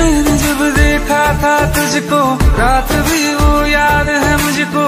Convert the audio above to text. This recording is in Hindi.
मैंने जब देखा था तुझको रात भी वो याद है मुझको।